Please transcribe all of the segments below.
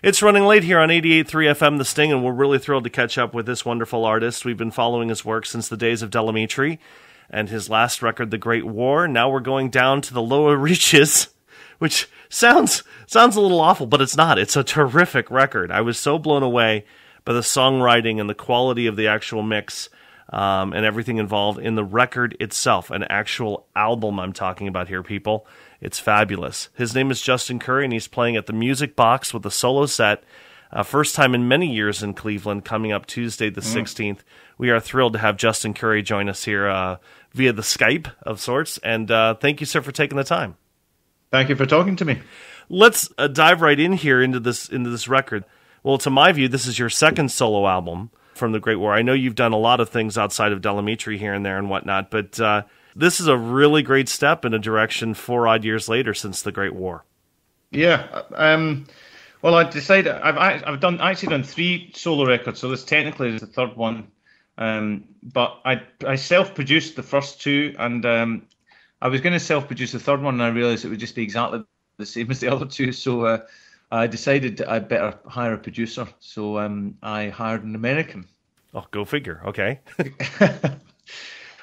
It's running late here on 88.3 FM The Sting, and we're really thrilled to catch up with this wonderful artist. We've been following his work since the days of Del Amitri and his last record, The Great War. Now we're going down to the lower reaches, which sounds sounds a little awful, but it's not. It's a terrific record. I was so blown away by the songwriting and the quality of the actual mix um, and everything involved in the record itself, an actual album I'm talking about here, people. It's fabulous. His name is Justin Currie, and he's playing at the Music Box with a solo set. Uh, first time in many years in Cleveland, coming up Tuesday the mm. 16th. We are thrilled to have Justin Currie join us here uh, via the Skype of sorts. And uh, thank you, sir, for taking the time. Thank you for talking to me. Let's uh, dive right in here into this into this record. Well, to my view, this is your second solo album from the Great War. I know you've done a lot of things outside of Del Amitri here and there and whatnot, but uh, this is a really great step in a direction four odd years later since the Great War. Yeah. Um, well, I decided I've I've done actually done three solo records, so this technically is the third one. Um, but I I self-produced the first two, and um, I was going to self-produce the third one, and I realized it would just be exactly the same as the other two. So uh, I decided I'd better hire a producer. So um, I hired an American. Oh, go figure. Okay.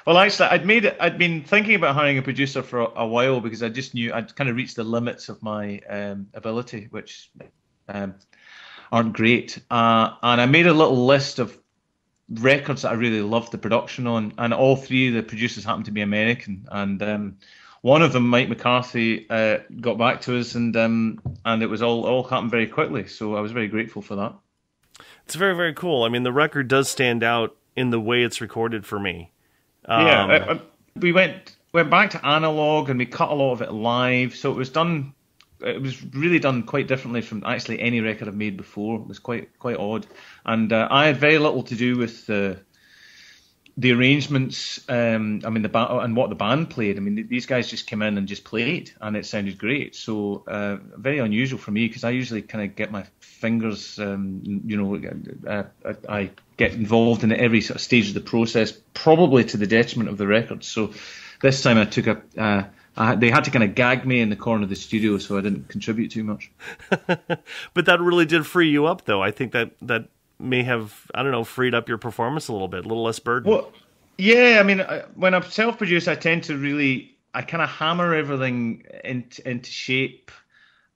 Well, actually, I'd made it. I'd been thinking about hiring a producer for a, a while because I just knew I'd kind of reached the limits of my um, ability, which um, aren't great. Uh, and I made a little list of records that I really loved the production on, and all three of the producers happened to be American. And um, one of them, Mike McCarthy, uh, got back to us, and um, and it was all all happened very quickly. So I was very grateful for that. It's very very cool. I mean, the record does stand out in the way it's recorded for me. Um, yeah, uh, uh, we went went back to analog and we cut a lot of it live, so it was done. It was really done quite differently from actually any record I've made before. It was quite quite odd, and uh, I had very little to do with the the arrangements. Um, I mean the ba- and what the band played. I mean these guys just came in and just played, and it sounded great. So uh, very unusual for me because I usually kind of get my fingers. Um, you know, uh, I, I get involved in every sort of stage of the process, probably to the detriment of the record. So this time I took a. Uh, I, they had to kind of gag me in the corner of the studio, so I didn't contribute too much. but that really did free you up, though. I think that that may have I don't know freed up your performance a little bit, a little less burden. Well, yeah, I mean, when I'm self-produced, I tend to really I kind of hammer everything into, into shape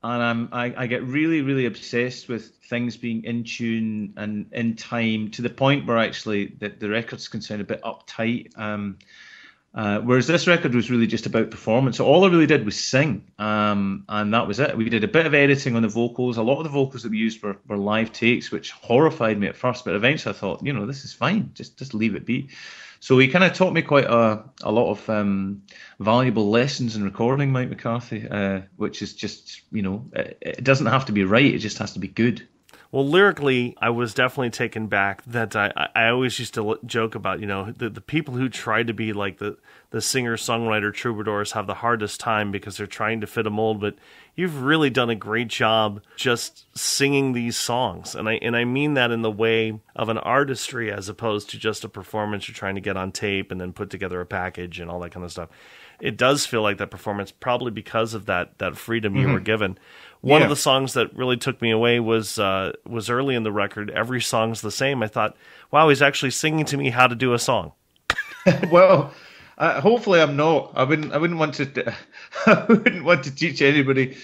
and I'm I, I, get really really obsessed with things being in tune and in time to the point where actually the, the records can sound a bit uptight. Um, uh, whereas this record was really just about performance. So all I really did was sing, um, and that was it. We did a bit of editing on the vocals. A lot of the vocals that we used were, were live takes, which horrified me at first, but eventually I thought, you know, this is fine. Just just leave it be. So he kind of taught me quite a, a lot of um, valuable lessons in recording, Mike McCarthy, uh, which is just, you know, it, it doesn't have to be right, it just has to be good. Well, lyrically, I was definitely taken back. That I, I always used to joke about, you know, the, the people who try to be like the, the singer songwriter troubadours have the hardest time because they're trying to fit a mold. But you've really done a great job just singing these songs, and I and I mean that in the way of an artistry as opposed to just a performance you're trying to get on tape and then put together a package and all that kind of stuff. It does feel like that performance, probably because of that that freedom mm-hmm. you were mm-hmm. given. One yeah. of the songs that really took me away was uh, was early in the record. Every song's the same. I thought, wow, he's actually singing to me how to do a song. well, uh, hopefully I'm not. I wouldn't. I wouldn't want to. I wouldn't want to teach anybody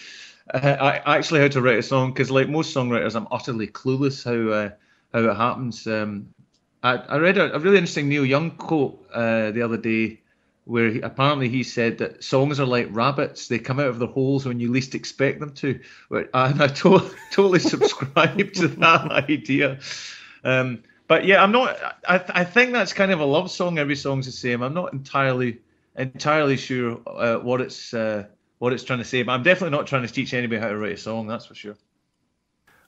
uh, I, actually how to write a song because, like most songwriters, I'm utterly clueless how uh, how it happens. Um, I, I read a, a, really interesting Neil Young quote uh, the other day where he, apparently he said that songs are like rabbits; they come out of the holes when you least expect them to. And I to- totally subscribe to that idea. Um, but yeah, I'm not. I, I think that's kind of a love song. Every song's the same. I'm not entirely entirely sure uh, what it's uh, what it's trying to say, but I'm definitely not trying to teach anybody how to write a song. That's for sure.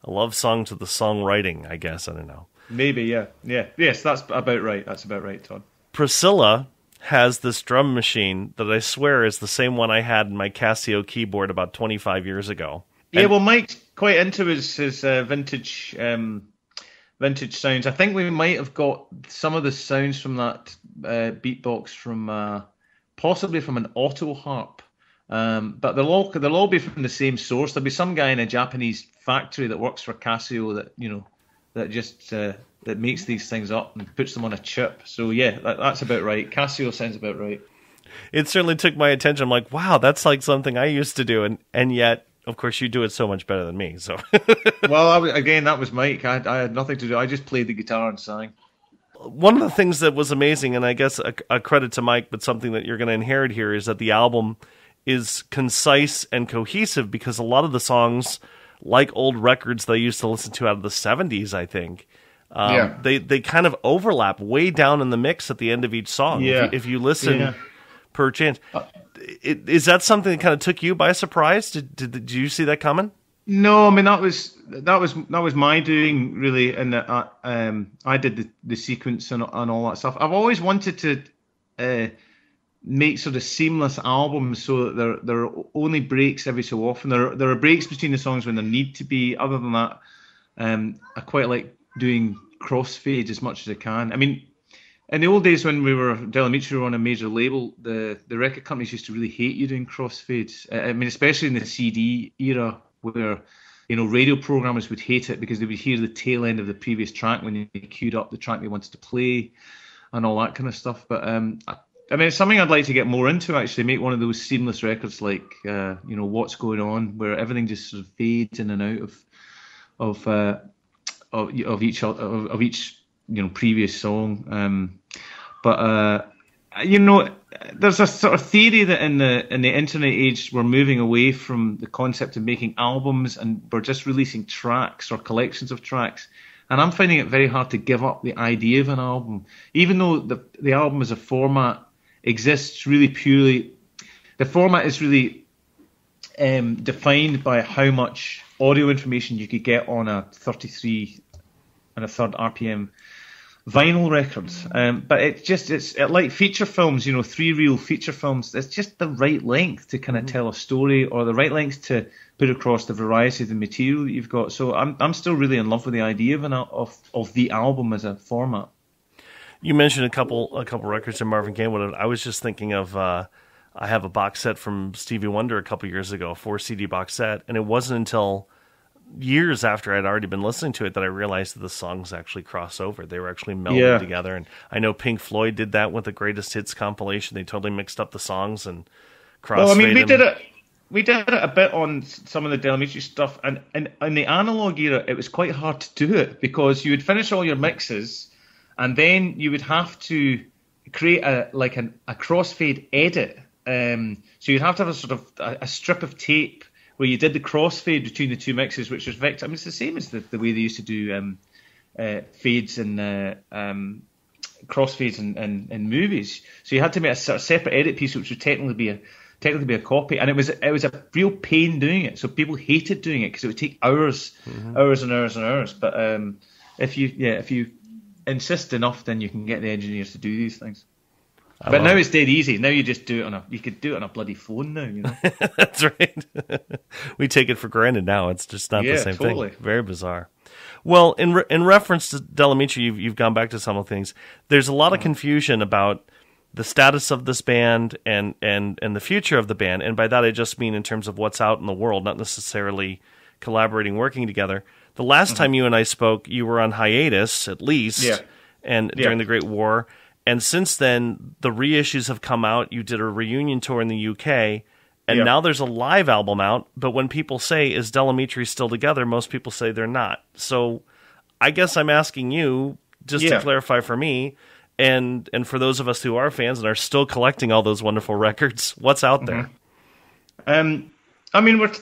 A love song to the songwriting, I guess. I don't know. Maybe, yeah, yeah, yes, that's about right. That's about right, Todd. Priscilla has this drum machine that I swear is the same one I had in my Casio keyboard about 25 years ago. Yeah, and well, Mike's quite into his his uh, vintage um, vintage sounds. I think we might have got some of the sounds from that uh, beatbox from uh, possibly from an auto harp. Um, but they'll all they'll all be from the same source. There'll be some guy in a Japanese factory that works for Casio that you know that just uh, that makes these things up and puts them on a chip. So yeah, that, that's about right. Casio sounds about right. It certainly took my attention. I'm like, wow, that's like something I used to do, and and yet, of course, you do it so much better than me. So, well, I, again, that was Mike. I, I had nothing to do. I just played the guitar and sang one of the things that was amazing, and I guess a, a credit to Mike, but something that you're going to inherit here is that the album is concise and cohesive because a lot of the songs, like old records I used to listen to out of the 70s, I think, um, yeah. they, they kind of overlap way down in the mix at the end of each song. Yeah. If, you, if you listen yeah. per chance. Uh, it, is that something that kind of took you by surprise? Did, did, did you see that coming? No, I mean that was that was that was my doing really, and uh, um, I did the, the sequence and, and all that stuff. I've always wanted to uh, make sort of seamless albums so that there there are only breaks every so often. There there are breaks between the songs when there need to be. Other than that, um, I quite like doing crossfades as much as I can. I mean, in the old days when we were Del Amitri were on a major label, the the record companies used to really hate you doing crossfades. I mean, especially in the CD era where you know radio programmers would hate it because they would hear the tail end of the previous track when they queued up the track they wanted to play and all that kind of stuff. But um, I, I mean, it's something I'd like to get more into. Actually, make one of those seamless records like uh, you know what's going on, where everything just sort of fades in and out of of uh, of, of each of, of each you know previous song. Um, but uh, you know, there's a sort of theory that in the in the internet age we're moving away from the concept of making albums and we're just releasing tracks or collections of tracks. And I'm finding it very hard to give up the idea of an album, even though the the album as a format exists really purely. The format is really um, defined by how much audio information you could get on a 33 and a third RPM vinyl records. Um, but it's just it's it, like feature films, you know, three reel feature films. It's just the right length to kind of mm-hmm. tell a story, or the right length to put across the variety of the material that you've got. So I'm I'm still really in love with the idea of an of of the album as a format. You mentioned a couple a couple records in Marvin Gaye. I was just thinking of. Uh, I have a box set from Stevie Wonder a couple years ago, a four CD box set, and it wasn't until years after I'd already been listening to it that I realized that the songs actually cross over. They were actually melded yeah. together. And I know Pink Floyd did that with the greatest hits compilation. They totally mixed up the songs and crossed. Well, I mean, we did it. We did it a bit on some of the Del Amitri stuff, and, and in the analog era, it was quite hard to do it because you would finish all your mixes, and then you would have to create a like an, a crossfade edit. Um, so you'd have to have a sort of a, a strip of tape where you did the crossfade between the two mixes, which was vector. I mean, it's the same as the, the way they used to do um, uh, fades and uh, um, crossfades in, in, in, movies. So you had to make a sort of separate edit piece, which would technically be a technically be a copy, and it was it was a real pain doing it. So people hated doing it because it would take hours, mm-hmm. hours and hours and hours. But um, if you yeah if you insist enough, then you can get the engineers to do these things. I but now it. it's dead easy. Now you just do it on a. You could do it on a bloody phone now. You know. That's right. we take it for granted now. It's just not yeah, the same totally. thing. Very bizarre. Well, in re- in reference to Del Amitri, you've you've gone back to some of the things. There's a lot of mm-hmm. confusion about the status of this band and and and the future of the band, and by that I just mean in terms of what's out in the world, not necessarily collaborating, working together. The last mm-hmm. time you and I spoke, you were on hiatus, at least, yeah. and yeah. during the Great War and since then, the reissues have come out. You did a reunion tour in the UK, and yep. now there's a live album out. But when people say, "Is Del Amitri still together?" most people say they're not. So, I guess I'm asking you just yeah. to clarify for me, and and for those of us who are fans and are still collecting all those wonderful records, what's out there? Mm-hmm. Um, I mean, we're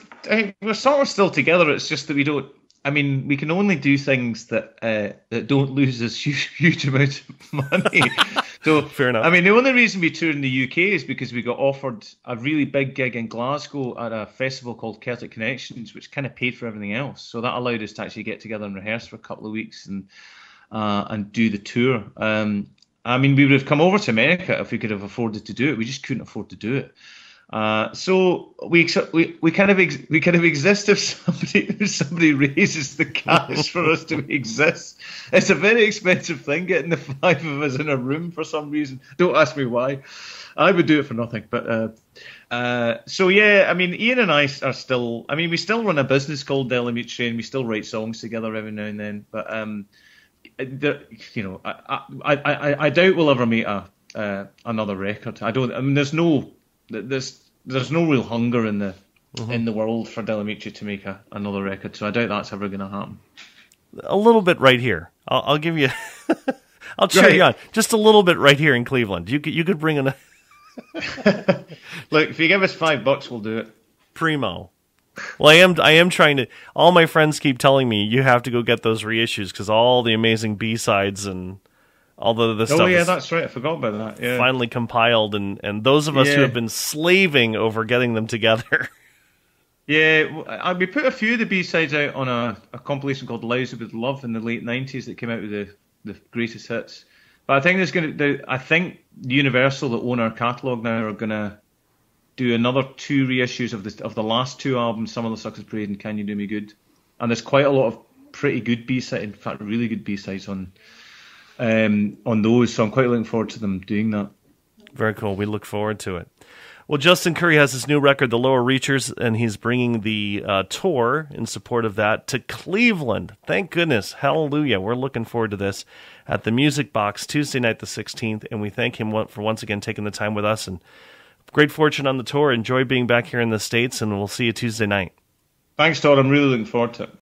we're sort of still together. It's just that we don't I mean, we can only do things that uh, that don't lose us huge, huge amounts of money. so fair enough. I mean, the only reason we toured in the UK is because we got offered a really big gig in Glasgow at a festival called Celtic Connections, which kind of paid for everything else. So that allowed us to actually get together and rehearse for a couple of weeks and uh, and do the tour. Um, I mean, we would have come over to America if we could have afforded to do it. We just couldn't afford to do it. Uh, so we, we we kind of ex, we kind of exist if somebody if somebody raises the cash for us to exist. It's a very expensive thing getting the five of us in a room for some reason. Don't ask me why. I would do it for nothing, but uh, Uh, so yeah, I mean, Ian and I are still. I mean, we still run a business called Del Amitri, and we still write songs together every now and then. But um, you know, I, I, I, I doubt we'll ever meet a uh, another record. I don't. I mean, there's no, there's there's no real hunger in the mm-hmm. in the world for Del Amitri to make a, another record. So I doubt that's ever going to happen. A little bit right here. I'll, I'll give you. I'll cheer right. you on just a little bit right here in Cleveland. You could you could bring in a Look, if you give us five bucks, we'll do it. Primo. Well, I am. I am trying to. All my friends keep telling me you have to go get those reissues because all the amazing B sides and all the, the oh, stuff. Oh yeah, that's right. I forgot about that. Yeah. Finally compiled, and and those of us yeah. who have been slaving over getting them together. Yeah, I, we put a few of the B sides out on a, a compilation called "Lousy with Love" in the late '90s that came out with the the greatest hits. But I think there's going to. I think Universal, that own our catalog now, are going to do another two reissues of the of the last two albums, Some Other Sucker's Parade and Can You Do Me Good. And there's quite a lot of pretty good B sides, in fact, really good B sides on um, on those. So I'm quite looking forward to them doing that. Very cool. We look forward to it. Well, Justin Currie has his new record, The Lower Reaches, and he's bringing the uh, tour in support of that to Cleveland. Thank goodness. Hallelujah. We're looking forward to this at the Music Box Tuesday night, the 16th, and we thank him for once again taking the time with us. And great fortune on the tour. Enjoy being back here in the States, and we'll see you Tuesday night. Thanks, Todd. I'm really looking forward to it.